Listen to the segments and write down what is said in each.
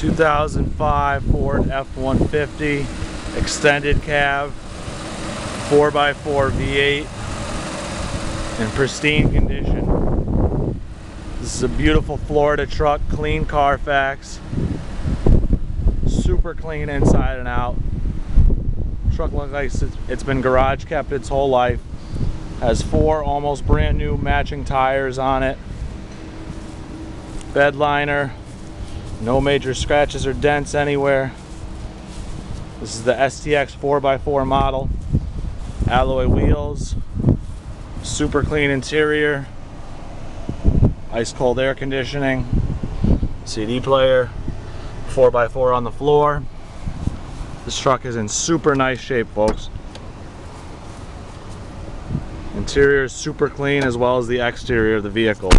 2005 Ford F-150 extended cab 4x4 V8 in pristine condition. This is a beautiful Florida truck, clean Carfax, super clean inside and out. Truck looks like it's been garage kept its whole life. Has four almost brand new matching tires on it. Bed liner, no major scratches or dents anywhere. This is the STX 4x4 model. Alloy wheels, super clean interior, ice cold air conditioning, CD player, 4x4 on the floor. This truck is in super nice shape, folks. Interior is super clean as well as the exterior of the vehicle.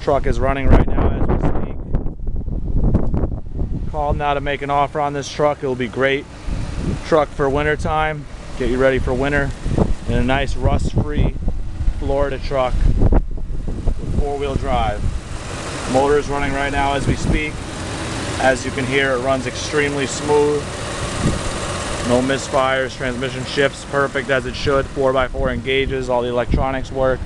Truck is running right now as we speak. Call now to make an offer on this truck. It will be great. Truck for winter time. Get you ready for winter in a nice rust-free Florida truck with four-wheel drive. Motor is running right now as we speak. As you can hear, it runs extremely smooth. No misfires, transmission shifts perfect as it should. 4x4 engages, all the electronics work.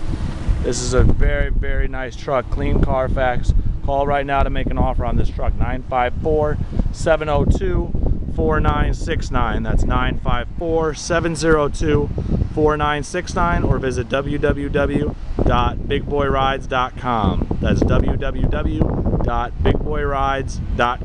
This is a very, very nice truck. Clean Carfax. Call right now to make an offer on this truck. 954-702-4969. That's 954-702-4969 or visit www.bigboyrides.com. That's www.bigboyrides.com.